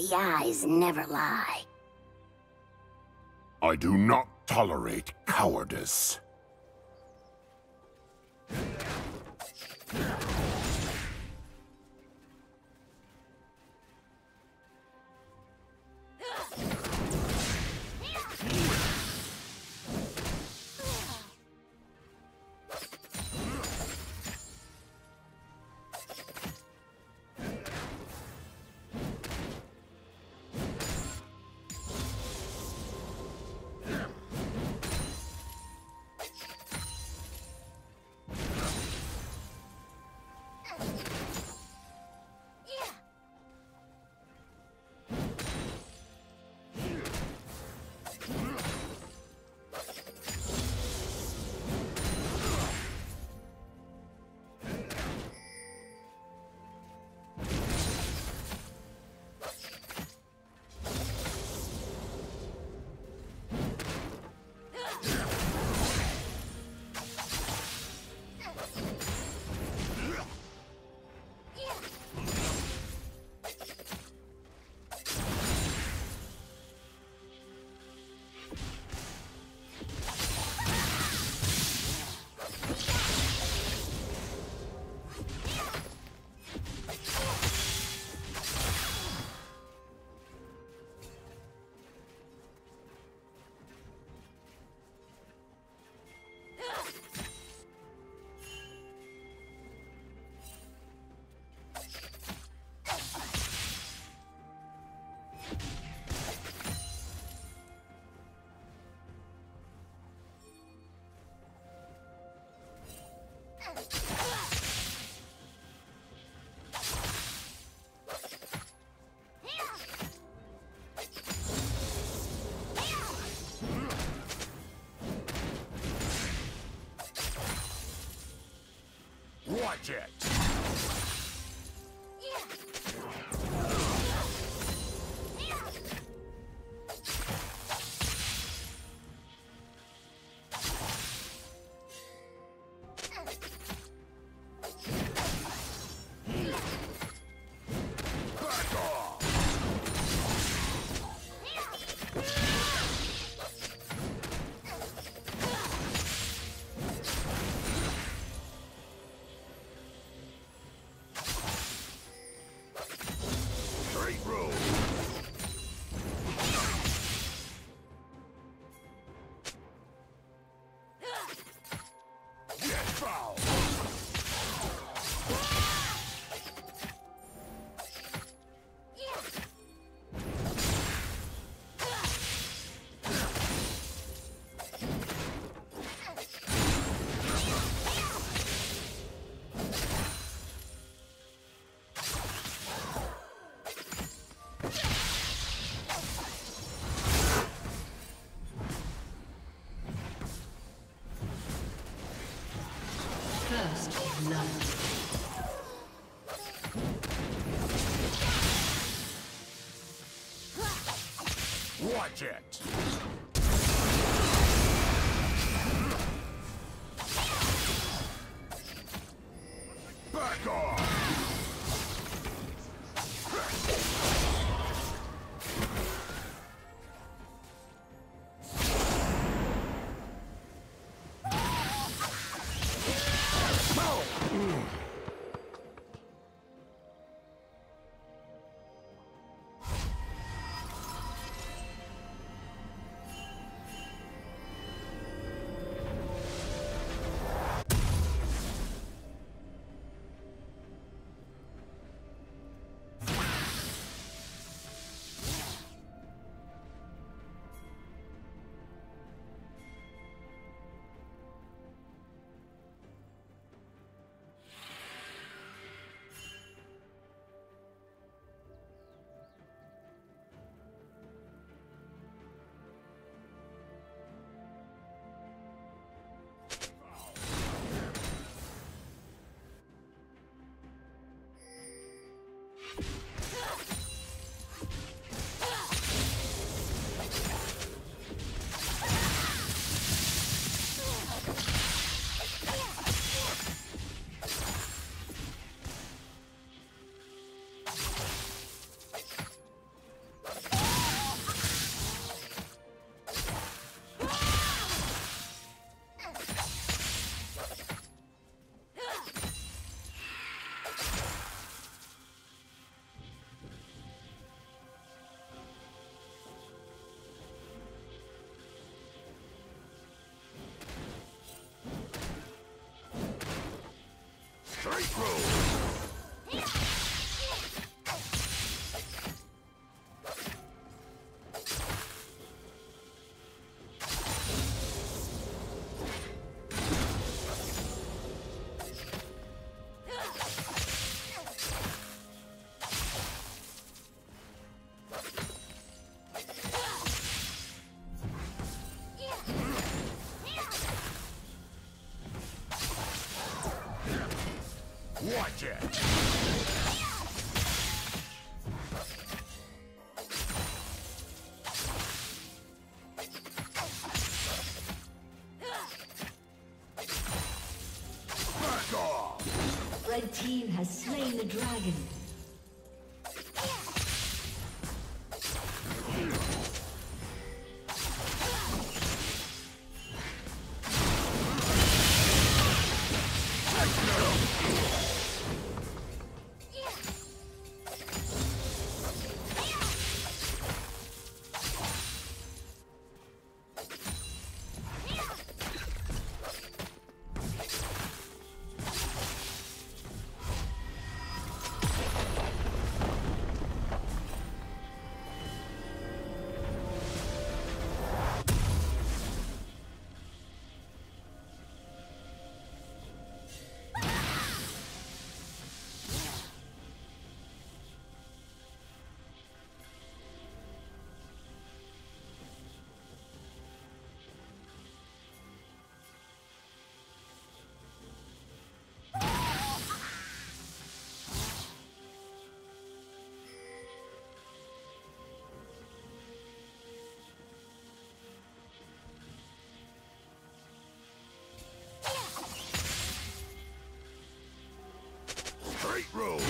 The eyes never lie. I do not tolerate cowardice. Watch it! Straight Watch it. Back off. Red team has slain the dragon. Straight road.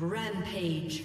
Rampage.